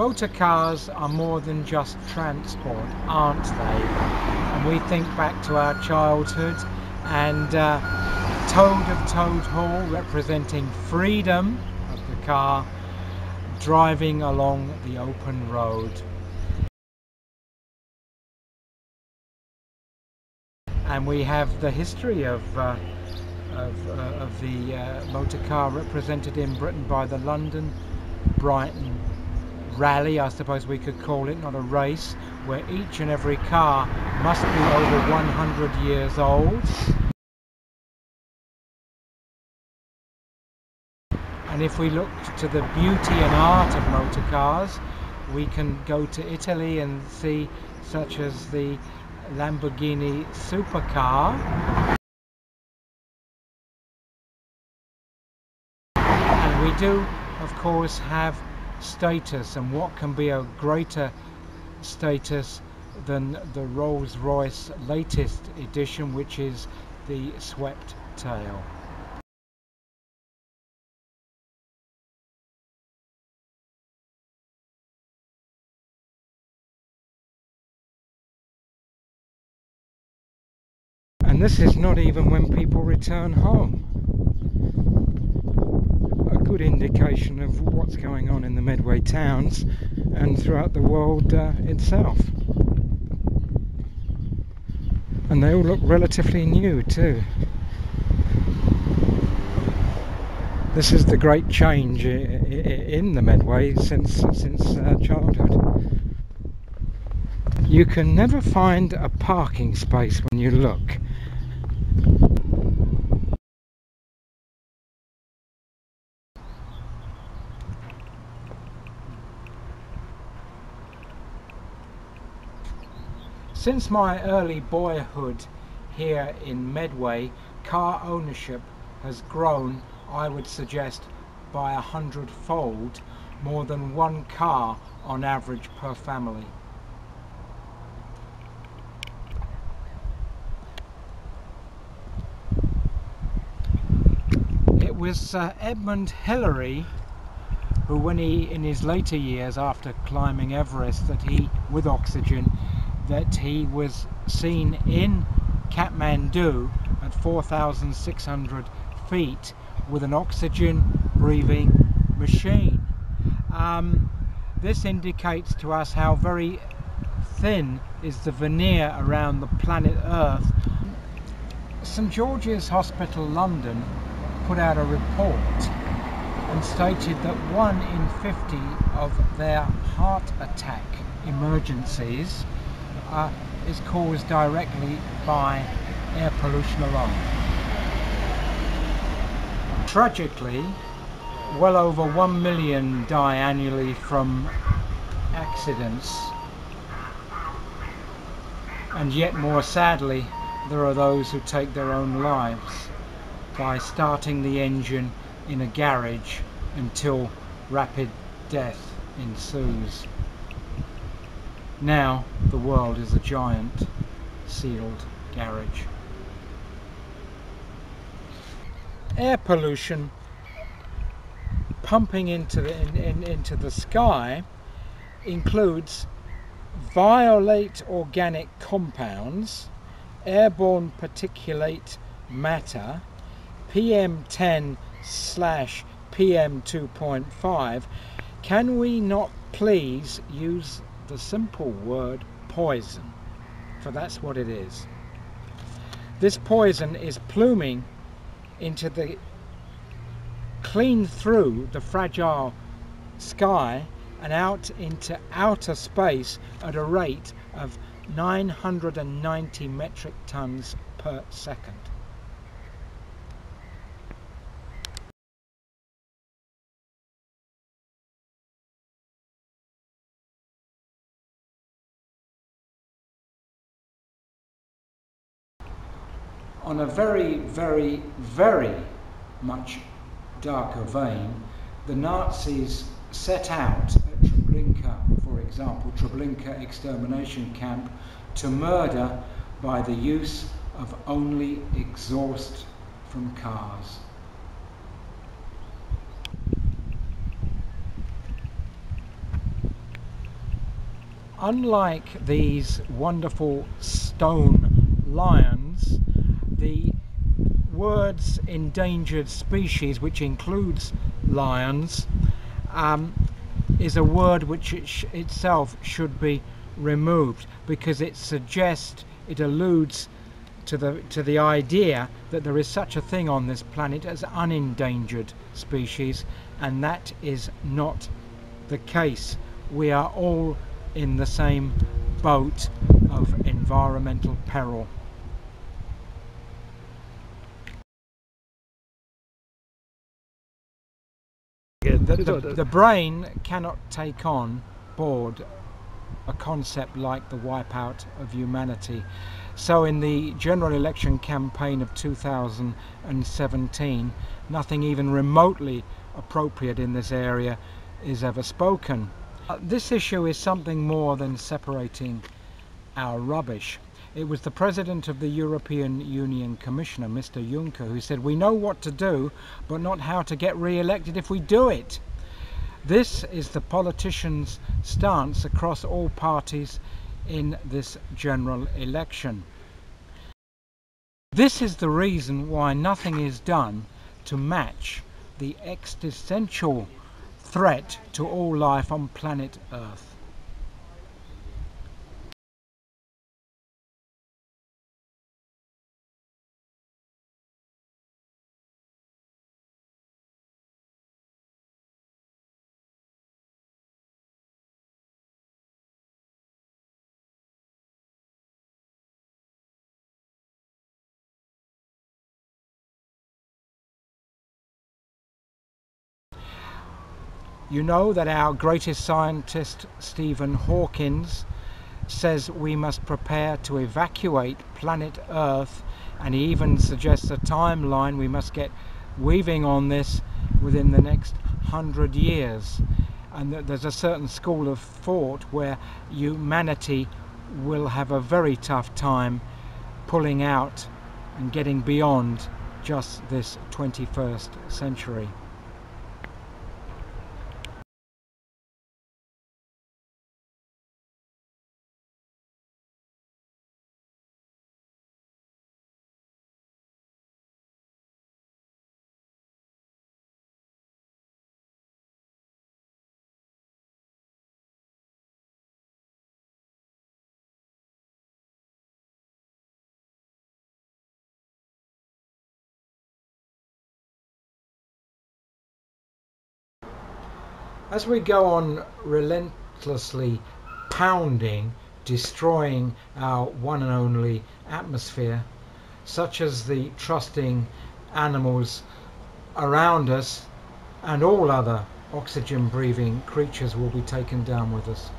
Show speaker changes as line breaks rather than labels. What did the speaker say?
Motor cars are more than just transport, aren't they? And we think back to our childhood and uh, Toad of Toad Hall representing freedom of the car driving along the open road. And we have the history of, uh, of, uh, of, the uh, motor car represented in Britain by the London Brighton rally, I suppose we could call it, not a race, where each and every car must be over 100 years old. And if we look to the beauty and art of motor cars, we can go to Italy and see such as the Lamborghini supercar. And we do, of course, have status and what can be a greater status than the Rolls-Royce latest edition which is the swept tail. And this is not even when people return home. Good indication of what's going on in the Medway towns and throughout the world uh, itself. And they all look relatively new too. This is the great change in the Medway since since uh, childhood. You can never find a parking space when you look. Since my early boyhood here in Medway, car ownership has grown, I would suggest, by a hundredfold, more than one car on average per family. It was uh, Edmund Hillary who when he in his later years after climbing Everest that he with oxygen that he was seen in Kathmandu at 4,600 feet with an oxygen breathing machine. Um, this indicates to us how very thin is the veneer around the planet Earth. St George's Hospital London put out a report and stated that one in 50 of their heart attack emergencies uh, is caused directly by air pollution alone. Tragically, well over 1 million die annually from accidents and yet more sadly there are those who take their own lives by starting the engine in a garage until rapid death ensues. Now the world is a giant sealed garage. Air pollution pumping into the, in, in, into the sky includes volatile organic compounds, airborne particulate matter, PM10 slash PM2.5. Can we not please use the simple word poison, for that's what it is. This poison is pluming into the clean through the fragile sky and out into outer space at a rate of 990 metric tons per second. On a very, very, very much darker vein, the Nazis set out at Treblinka, for example, Treblinka extermination camp, to murder by the use of only exhaust from cars. unlike these wonderful stone lions, the words endangered species, which includes lions, um, is a word which it sh itself should be removed because it suggests, it alludes to the to the idea that there is such a thing on this planet as unendangered species and that is not the case. We are all in the same boat of environmental peril the, the, the brain cannot take on board a concept like the wipeout of humanity. So in the general election campaign of 2017, nothing even remotely appropriate in this area is ever spoken. Uh, this issue is something more than separating our rubbish. It was the President of the European Union Commissioner, Mr Juncker, who said, we know what to do, but not how to get re-elected if we do it. This is the politicians' stance across all parties in this general election. This is the reason why nothing is done to match the existential threat to all life on planet Earth. You know that our greatest scientist, Stephen Hawkins, says we must prepare to evacuate planet Earth and he even suggests a timeline we must get weaving on this within the next hundred years and there's a certain school of thought where humanity will have a very tough time pulling out and getting beyond just this 21st century. As we go on relentlessly pounding, destroying our one and only atmosphere, such as the trusting animals around us and all other oxygen breathing creatures will be taken down with us.